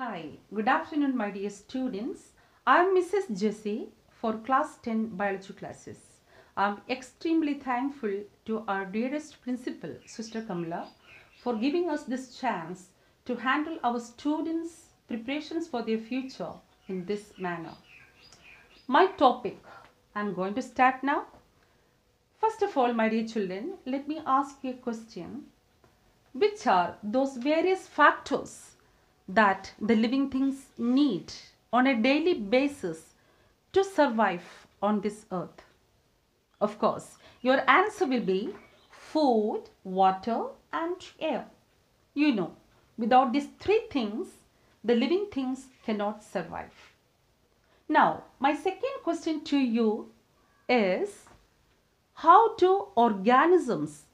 Hi, good afternoon, my dear students. I'm Mrs. Jessy for class 10 biology classes. I'm extremely thankful to our dearest principal, Sister Kamala, for giving us this chance to handle our students' preparations for their future in this manner. My topic, I'm going to start now. First of all, my dear children, let me ask you a question. Which are those various factors that the living things need on a daily basis to survive on this earth? Of course, your answer will be food, water, and air. You know, without these three things, the living things cannot survive. Now, my second question to you is how do organisms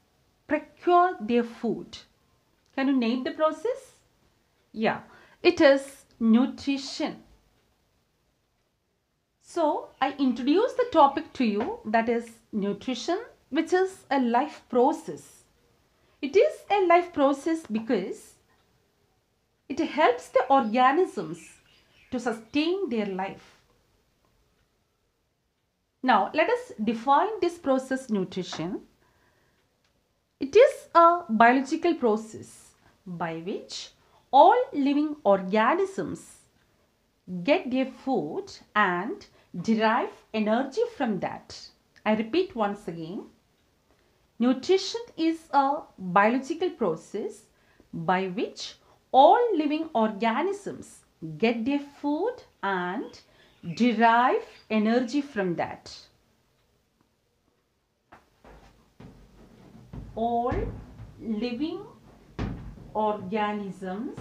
procure their food? Can you name the process? Yeah, it is nutrition. So, I introduce the topic to you that is nutrition, which is a life process. It is a life process because it helps the organisms to sustain their life. Now, let us define this process nutrition. It is a biological process by which all living organisms get their food and derive energy from that. I repeat once again. Nutrition is a biological process by which all living organisms get their food and derive energy from that. All living organisms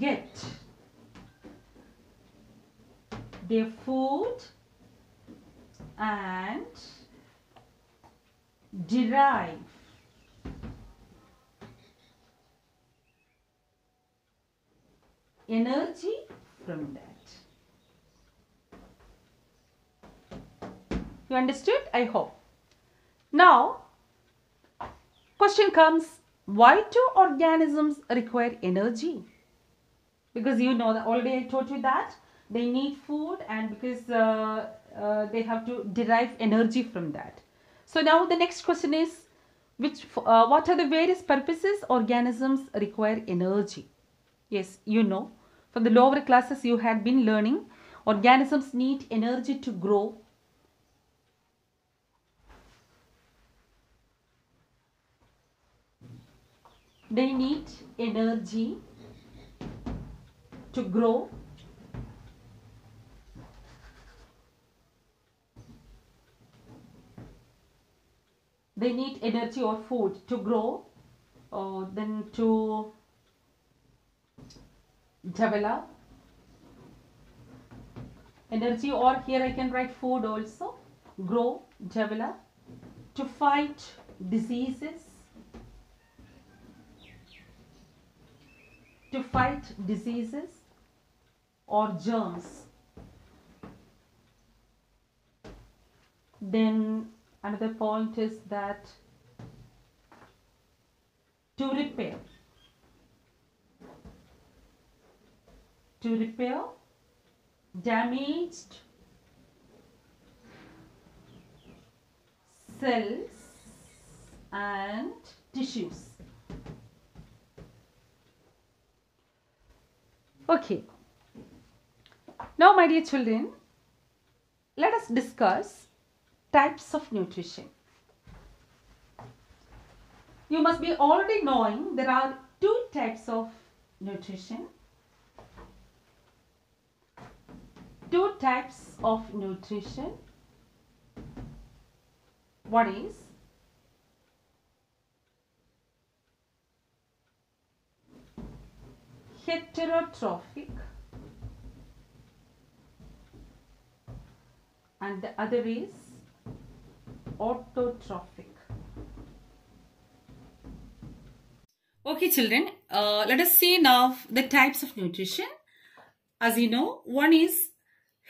get their food and derive energy from that. You understood? I hope. Now, question comes, why do organisms require energy? Because you know that already I told you that they need food and because uh, uh, they have to derive energy from that. So now the next question is, which uh, what are the various purposes organisms require energy? Yes, you know, from the lower classes you had been learning, organisms need energy to grow. They need energy to grow. They need energy or food to grow, or then to develop. Energy or here I can write food also. Grow develop to fight diseases to fight diseases or germs then another point is that to repair to repair damaged cells and tissues. Okay. Now, my dear children, let us discuss types of nutrition. You must be already knowing there are two types of nutrition two types of nutrition. One is heterotrophic and the other is autotrophic. Okay children, uh, let us see now the types of nutrition. As you know, one is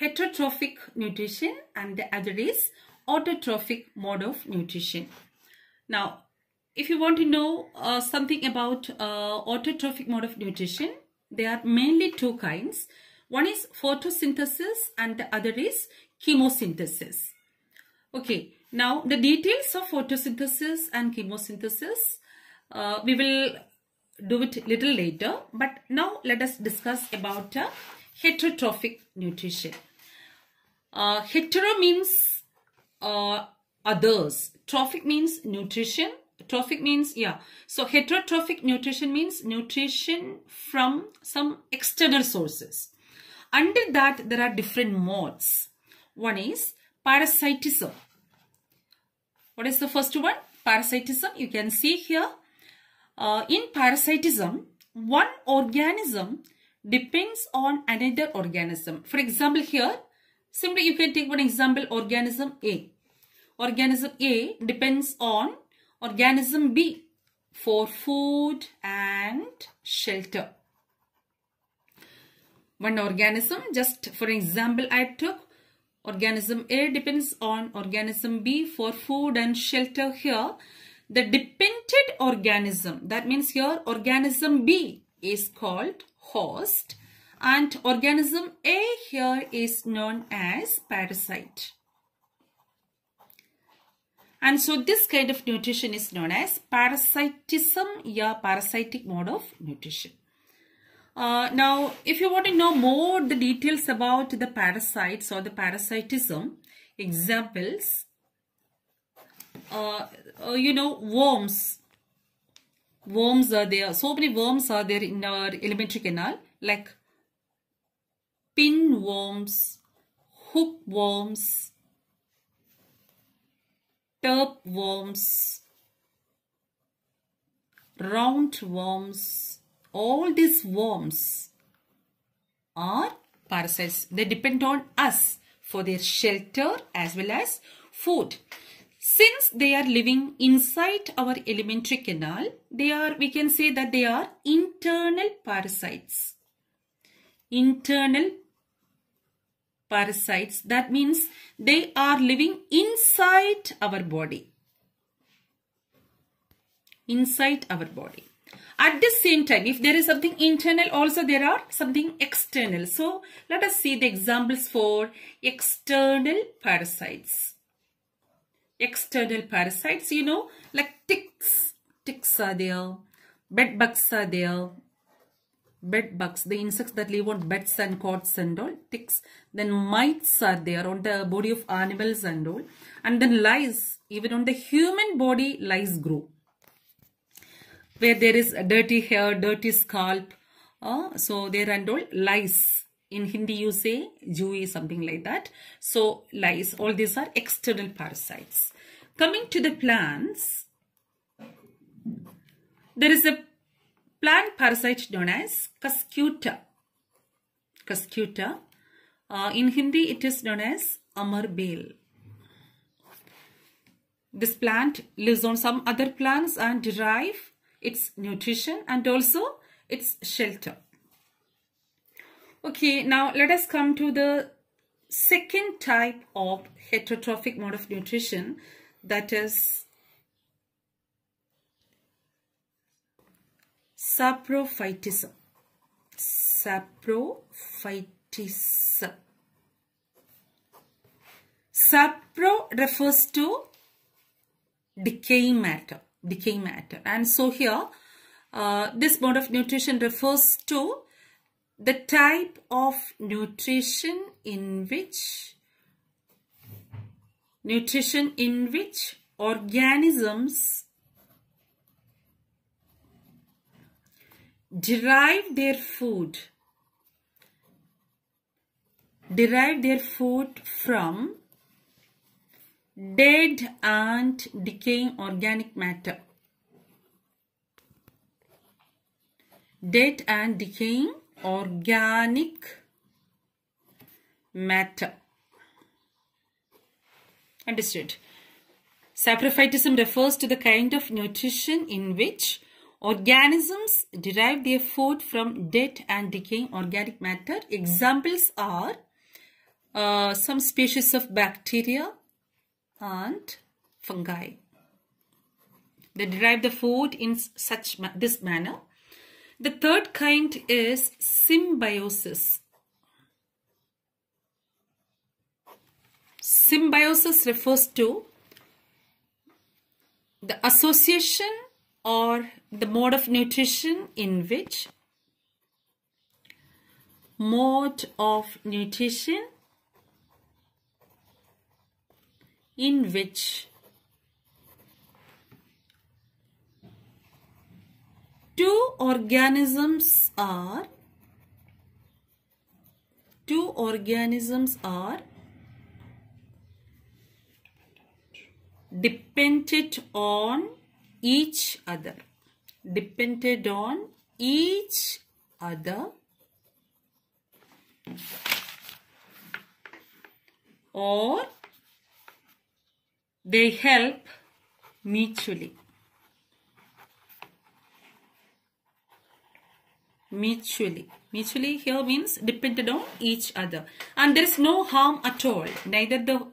heterotrophic nutrition and the other is autotrophic mode of nutrition. Now, if you want to know uh, something about uh, autotrophic mode of nutrition, there are mainly two kinds. One is photosynthesis and the other is chemosynthesis. Okay, now the details of photosynthesis and chemosynthesis, uh, we will do it little later. But now let us discuss about uh, heterotrophic nutrition. Uh, hetero means uh, others. Trophic means nutrition. Trophic means, yeah. So heterotrophic nutrition means nutrition from some external sources. Under that, there are different modes. One is parasitism. What is the first one? Parasitism. You can see here. Uh, in parasitism, one organism depends on another organism. For example, here, simply you can take one example, organism A. Organism A depends on organism B for food and shelter. One organism, just for example, I took organism A depends on organism B for food and shelter here. The dependent organism, that means here organism B is called host and organism A here is known as parasite. And so this kind of nutrition is known as parasitism yeah, parasitic mode of nutrition. Uh, now, if you want to know more the details about the parasites or the parasitism, examples, uh, uh, you know, worms. Worms are there. So many worms are there in our alimentary canal, like pinworms, hookworms, tapeworms, roundworms, all these worms are parasites. They depend on us for their shelter as well as food. Since they are living inside our alimentary canal, they are, we can say that they are internal parasites. Internal parasites. That means they are living inside our body. Inside our body. At the same time, if there is something internal, also there are something external. So, let us see the examples for external parasites. External parasites, you know, like ticks. Ticks are there. Bed bugs are there bed bugs, the insects that live on beds and cots and all, ticks. Then mites are there on the body of animals and all. And then lice, even on the human body, lice grow. Where there is dirty hair, dirty scalp, uh, so there and all, lice. In Hindi you say Jewy, something like that. So lice, all these are external parasites. Coming to the plants, there is a plant parasite known as Cuscuta. Cuscuta. Uh, in Hindi, it is known as Amarbel. This plant lives on some other plants and derive its nutrition and also its shelter. Okay, now let us come to the second type of heterotrophic mode of nutrition that is saprophytism. Saprophytism. Sapro refers to decaying matter. Decaying matter. And so here, uh, this mode of nutrition refers to the type of nutrition in which nutrition in which organisms derive their food. Derive their food from dead and decaying organic matter. Dead and decaying organic matter. Understood. Saprophytism refers to the kind of nutrition in which Organisms derive their food from dead and decaying organic matter. Examples are uh, some species of bacteria and fungi. They derive the food in such ma this manner. The third kind is symbiosis. Symbiosis refers to the association or the mode of nutrition in which? Mode of nutrition in which? Two organisms are two organisms are dependent on each other depended on each other. Or they help mutually. Mutually. Mutually here means depended on each other. And there is no harm at all. Neither the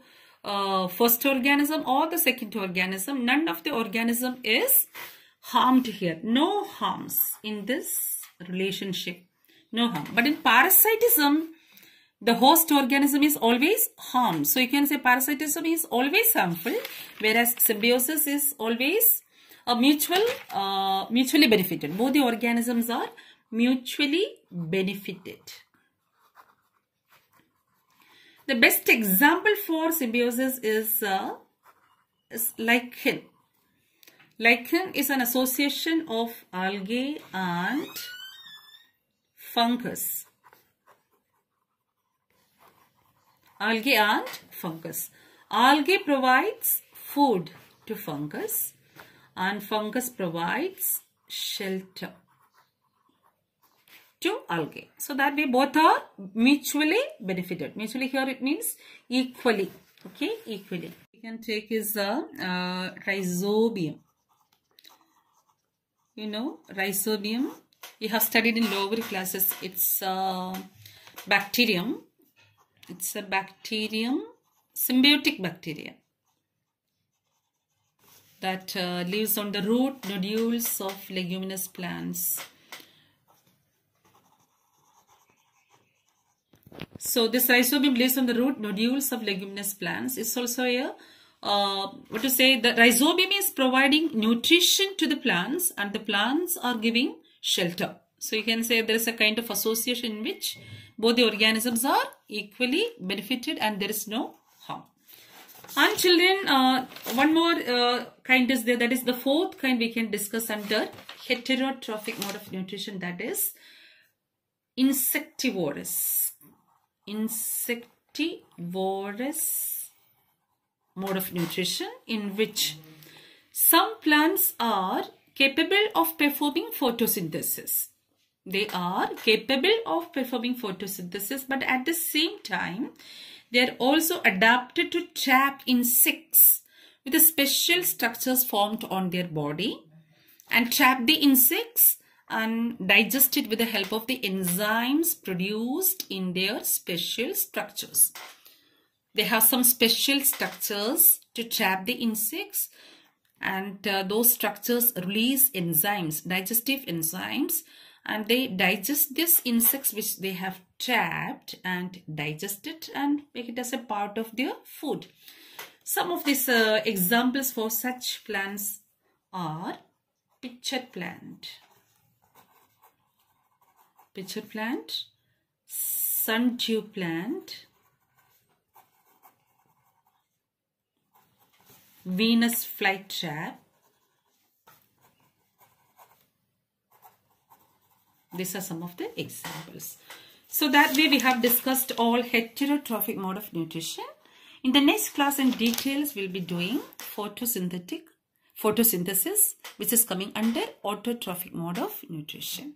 uh, first organism or the second organism. None of the organism is harmed here. No harms in this relationship. No harm. But in parasitism the host organism is always harmed. So you can say parasitism is always harmful whereas symbiosis is always a mutual uh, mutually benefited. Both the organisms are mutually benefited. The best example for symbiosis is, uh, is lichen. Lichen is an association of algae and fungus. Algae and fungus. Algae provides food to fungus and fungus provides shelter to algae. So that way both are mutually benefited. Mutually here it means equally. Okay, equally. We can take is a uh, rhizobium. You know, rhizobium. You have studied in lower classes. It's a bacterium. It's a bacterium, symbiotic bacteria that uh, lives on the root nodules of leguminous plants. So this rhizobium lives on the root nodules of leguminous plants. It's also a uh, what to say the rhizobium is providing nutrition to the plants and the plants are giving shelter. So you can say there is a kind of association in which both the organisms are equally benefited and there is no harm. And children, uh, one more uh, kind is there that is the fourth kind we can discuss under heterotrophic mode of nutrition that is insectivorous insectivorous mode of nutrition in which some plants are capable of performing photosynthesis. They are capable of performing photosynthesis but at the same time they are also adapted to trap insects with special structures formed on their body and trap the insects and digest it with the help of the enzymes produced in their special structures. They have some special structures to trap the insects and uh, those structures release enzymes, digestive enzymes and they digest these insects which they have trapped and digest it and make it as a part of their food. Some of these uh, examples for such plants are pitcher plant pitcher plant, sundew plant, Venus flytrap. These are some of the examples. So that way we have discussed all heterotrophic mode of nutrition. In the next class in details we'll be doing photosynthetic photosynthesis which is coming under autotrophic mode of nutrition.